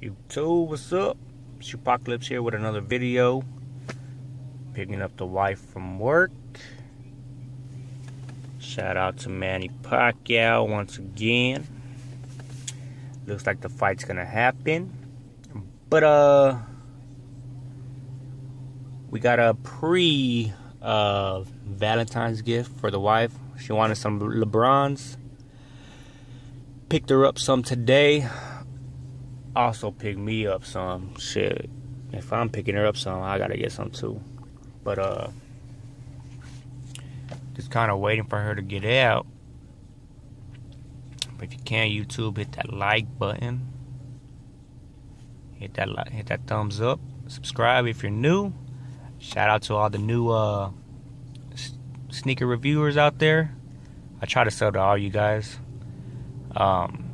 YouTube, what's up? It's Shoepocalypse here with another video. Picking up the wife from work. Shout out to Manny Pacquiao once again. Looks like the fight's gonna happen. But uh we got a pre uh Valentine's gift for the wife. She wanted some LeBrons. Picked her up some today also pick me up some. Shit. If I'm picking her up some, I gotta get some too. But uh just kinda waiting for her to get out. But if you can YouTube, hit that like button. Hit that like, hit that thumbs up. Subscribe if you're new. Shout out to all the new uh sneaker reviewers out there. I try to sell to all you guys. Um,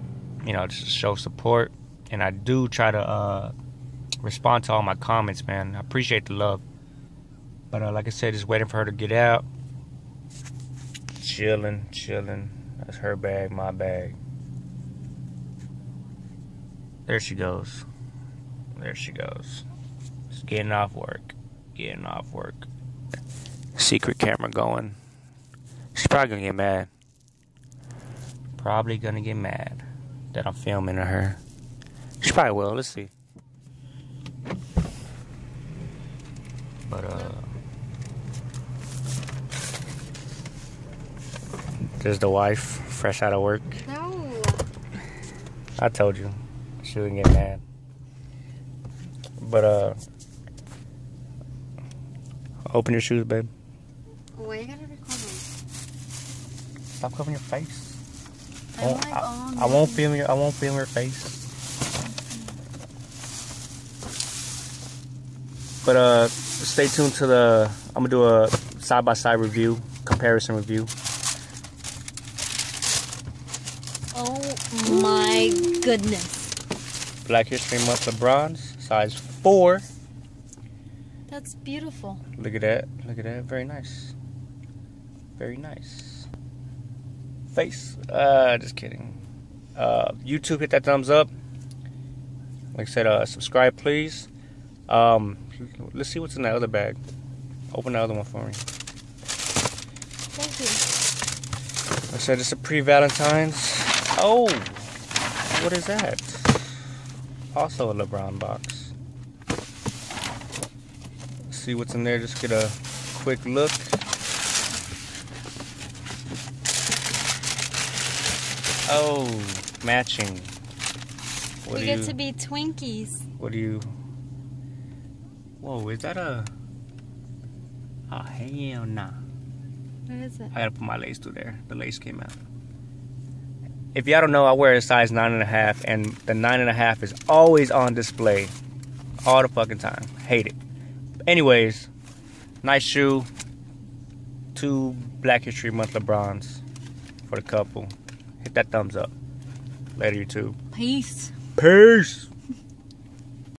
you know, just show support and I do try to uh, respond to all my comments, man. I appreciate the love. But uh, like I said, just waiting for her to get out. Chilling, chilling. That's her bag, my bag. There she goes. There she goes. Just getting off work. Getting off work. Secret camera going. She's probably gonna get mad. Probably gonna get mad that I'm filming her. She probably will. Let's see. But uh, there's the wife, fresh out of work. No. I told you, she wouldn't get mad. But uh, open your shoes, babe. Why you gotta record me? Stop covering your face. I I'm won't, like I, on. I won't film your I won't film your face. But uh, stay tuned to the. I'm gonna do a side by side review, comparison review. Oh my goodness. Black History Month LeBrons, size four. That's beautiful. Look at that. Look at that. Very nice. Very nice. Face. Uh, just kidding. Uh, YouTube, hit that thumbs up. Like I said, uh, subscribe, please. Um, let's see what's in that other bag. Open the other one for me. Thank you. I said it's a pre-Valentine's. Oh, what is that? Also a LeBron box. Let's see what's in there. Just get a quick look. Oh, matching. What we get you? to be Twinkies. What do you? Whoa, is that a? Oh hell nah! What is it? I gotta put my lace through there. The lace came out. If y'all don't know, I wear a size nine and a half, and the nine and a half is always on display, all the fucking time. Hate it. Anyways, nice shoe. Two Black History Month LeBrons for the couple. Hit that thumbs up. Later, YouTube. Peace. Peace.